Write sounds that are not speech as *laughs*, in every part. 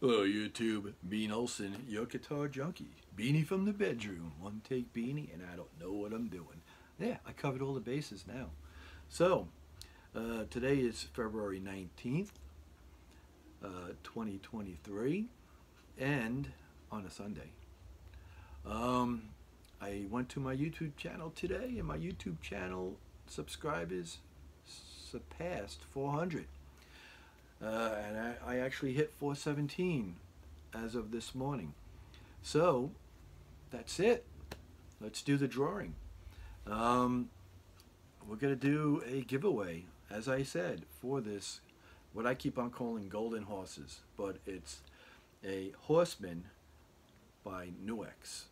Hello YouTube, Bean Olsen, your guitar junky. Beanie from the bedroom, one take beanie and I don't know what I'm doing. Yeah, I covered all the bases now. So, uh, today is February 19th, uh, 2023, and on a Sunday. Um, I went to my YouTube channel today and my YouTube channel subscribers surpassed 400. Uh, and I, I, actually hit 417 as of this morning. So that's it. Let's do the drawing. Um, we're going to do a giveaway, as I said, for this, what I keep on calling golden horses, but it's a horseman by Nux.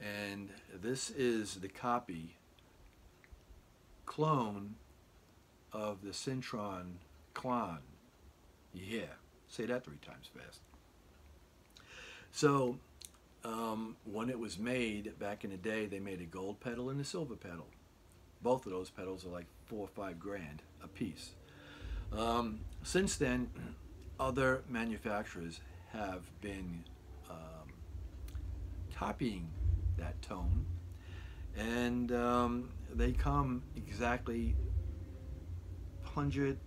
And this is the copy clone of the Centaur Klon. Yeah, say that three times fast. So, um, when it was made back in the day, they made a gold pedal and a silver pedal. Both of those pedals are like four or five grand a piece. Um, since then, *clears throat* other manufacturers have been um, copying that tone, and um, they come exactly 100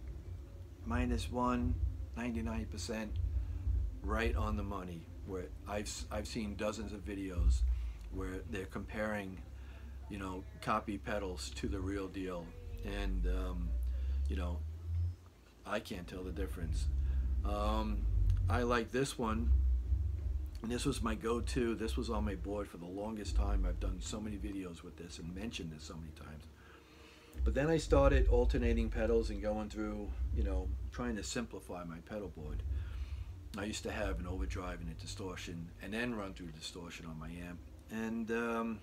minus one, 99% right on the money. Where I've, I've seen dozens of videos where they're comparing, you know, copy pedals to the real deal. And, um, you know, I can't tell the difference. Um, I like this one. And this was my go-to. This was on my board for the longest time. I've done so many videos with this and mentioned this so many times. But then I started alternating pedals and going through, you know, trying to simplify my pedal board. I used to have an overdrive and a distortion and then run through distortion on my amp. And, um,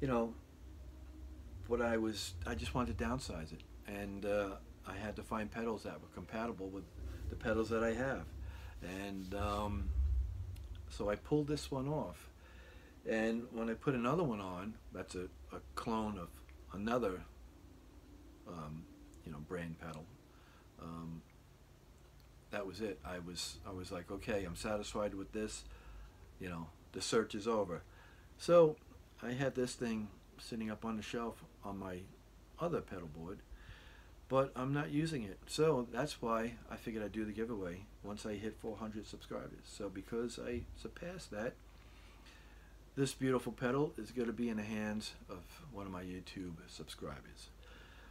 you know, what I was, I just wanted to downsize it. And uh, I had to find pedals that were compatible with the pedals that I have. And um, so I pulled this one off. And when I put another one on, that's a, a clone of another um, you know, brand pedal. Um, that was it. I was I was like, okay, I'm satisfied with this. You know, the search is over. So I had this thing sitting up on the shelf on my other pedal board, but I'm not using it. So that's why I figured I'd do the giveaway once I hit 400 subscribers. So because I surpassed that, this beautiful pedal is going to be in the hands of one of my YouTube subscribers.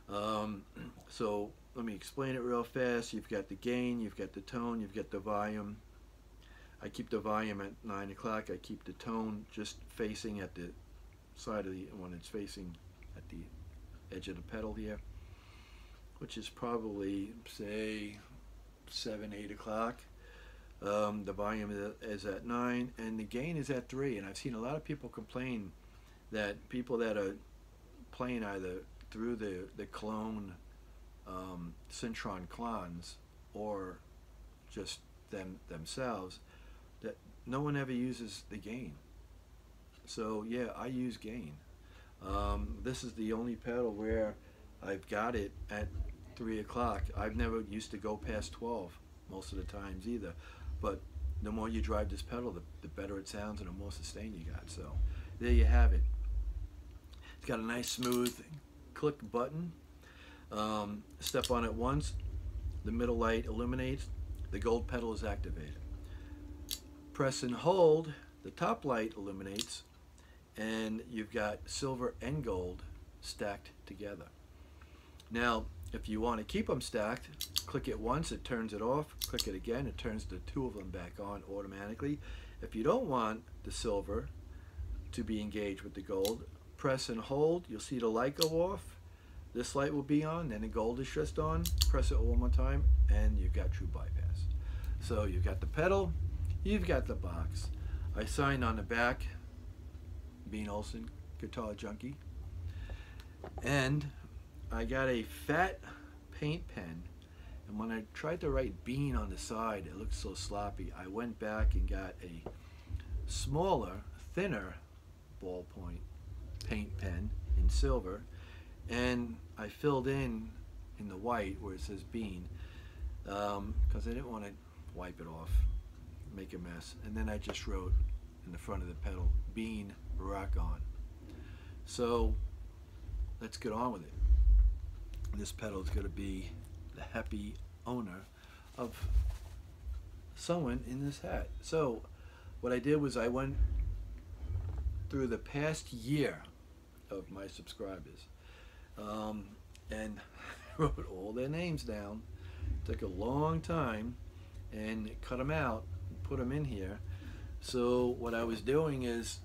Um, *clears throat* so let me explain it real fast. You've got the gain, you've got the tone, you've got the volume. I keep the volume at 9 o'clock. I keep the tone just facing at the side of the, when it's facing at the edge of the pedal here, which is probably, say, 7, 8 o'clock. Um, the volume is at 9 and the gain is at 3 and I've seen a lot of people complain that people that are playing either through the, the clone um, clones or just them themselves that no one ever uses the gain. So yeah, I use gain. Um, this is the only pedal where I've got it at 3 o'clock. I've never used to go past 12 most of the times either. But the more you drive this pedal, the, the better it sounds and the more sustain you got. So there you have it. It's got a nice smooth click button. Um, step on it once, the middle light illuminates, the gold pedal is activated. Press and hold, the top light illuminates, and you've got silver and gold stacked together. Now, if you want to keep them stacked, click it once, it turns it off. Click it again, it turns the two of them back on automatically. If you don't want the silver to be engaged with the gold, press and hold, you'll see the light go off. This light will be on, then the gold is just on. Press it one more time, and you've got true bypass. So you've got the pedal, you've got the box. I signed on the back, Bean Olsen, Guitar Junky. And I got a fat paint pen. And when I tried to write Bean on the side, it looked so sloppy. I went back and got a smaller, thinner ballpoint paint pen in silver and I filled in in the white where it says bean because um, I didn't want to wipe it off make a mess. And then I just wrote in the front of the pedal, Bean Rock On. So let's get on with it. This pedal is going to be the happy owner of someone in this hat. So what I did was I went through the past year of my subscribers um, and *laughs* wrote all their names down. Took a long time and cut them out put them in here. So what I was doing is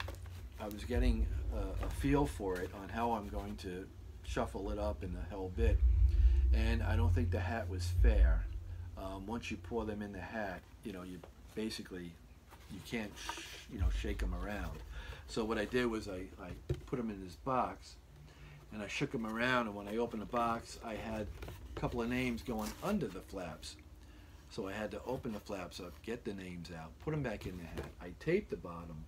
I was getting a, a feel for it on how I'm going to shuffle it up in the whole bit. And I don't think the hat was fair. Um, once you pour them in the hat, you know, you basically, you can't, you know, shake them around. So what I did was I, I put them in this box and I shook them around and when I opened the box I had a couple of names going under the flaps. So I had to open the flaps up, get the names out, put them back in the hat. I taped the bottom.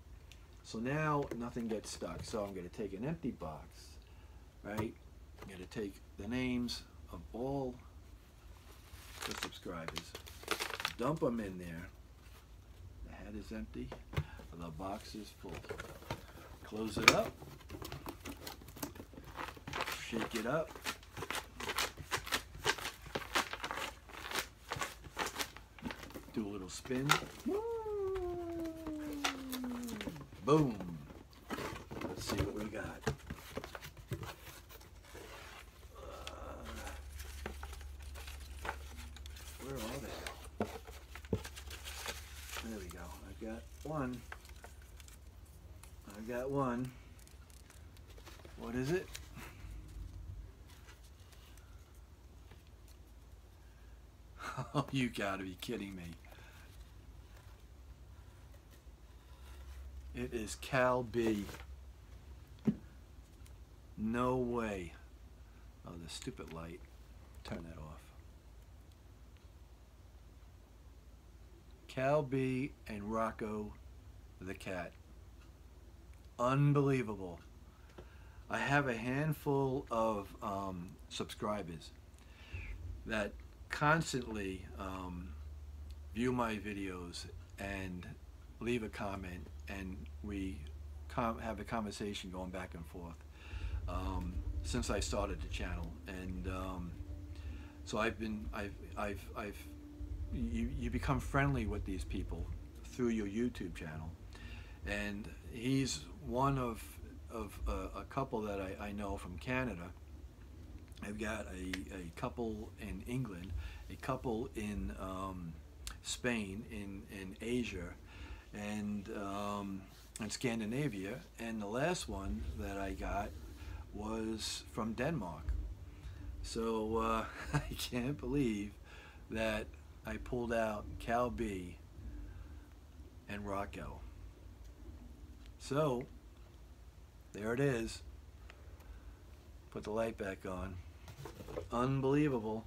So now nothing gets stuck. So I'm going to take an empty box, right? I'm going to take the names of all the subscribers, dump them in there. The hat is empty, the box is full. Close it up, shake it up. Do a little spin. Boom. Let's see what we got. Where are they? There we go. I've got one. I've got one. What is it? *laughs* Oh, you gotta be kidding me. It is Cal B. No way. Oh, the stupid light. Turn that off. Cal B and Rocco the cat. Unbelievable. I have a handful of um, subscribers that constantly um, view my videos and leave a comment and we have a conversation going back and forth um, since I started the channel and um, so I've been I've I've I've you, you become friendly with these people through your YouTube channel and he's one of of uh, a couple that I, I know from Canada I've got a, a couple in England, a couple in um, Spain, in, in Asia, and um, in Scandinavia, and the last one that I got was from Denmark. So uh, *laughs* I can't believe that I pulled out Cal B and Rocco. So there it is. Put the light back on. Unbelievable.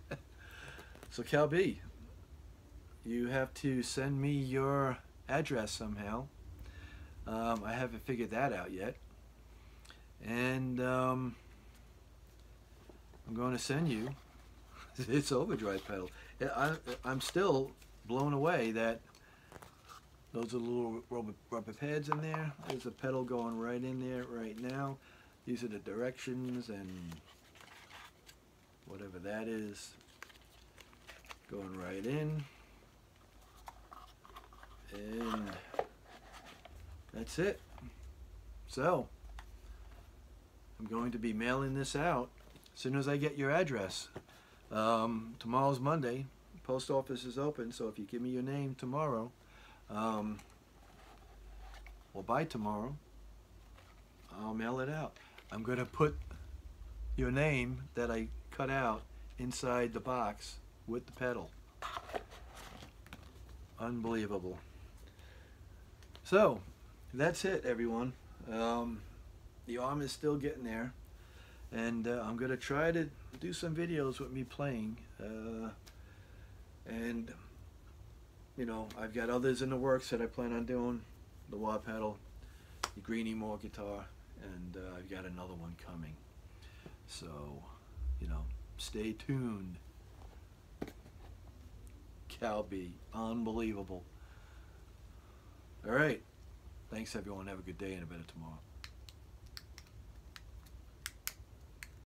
*laughs* so Cal B, you have to send me your address somehow. Um, I haven't figured that out yet. And um, I'm going to send you *laughs* this overdrive pedal. I, I'm still blown away that those are little rubber, rubber pads in there. There's a pedal going right in there right now. These are the directions and whatever that is going right in and that's it so I'm going to be mailing this out as soon as I get your address um, tomorrow's Monday post office is open so if you give me your name tomorrow um, or by tomorrow I'll mail it out I'm gonna put your name that I cut out inside the box with the pedal. Unbelievable. So, that's it, everyone. Um, the arm is still getting there. And uh, I'm going to try to do some videos with me playing. Uh, and, you know, I've got others in the works that I plan on doing. The wah pedal, the Greenie Moore guitar, and uh, I've got another one coming. So, you know, stay tuned. Cal B, unbelievable. All right. Thanks, everyone. Have a good day and a better tomorrow.